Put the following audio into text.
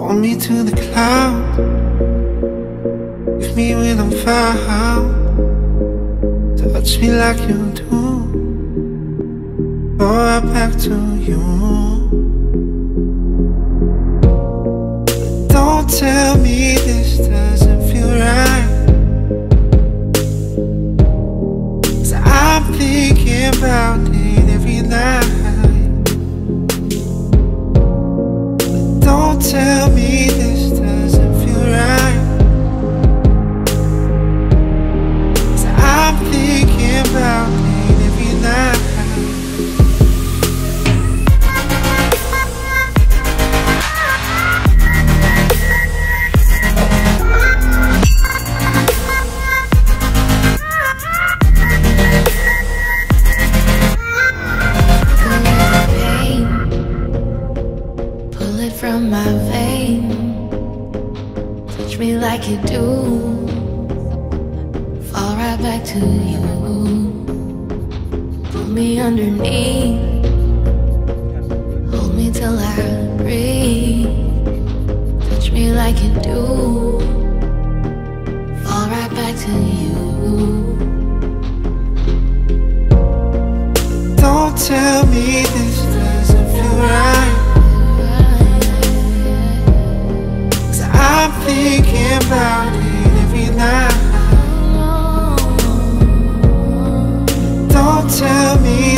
Hold me to the clouds. Leave me when I'm found. Touch me like you do. Go right back to you. Don't tell me this about pain. Pull it from my vein. Touch me like you do. Right back to you. Pull me underneath. Hold me till I breathe. Touch me like you do. Fall right back to you. Don't tell me this doesn't feel right. Cause I'm thinking about it every night. Me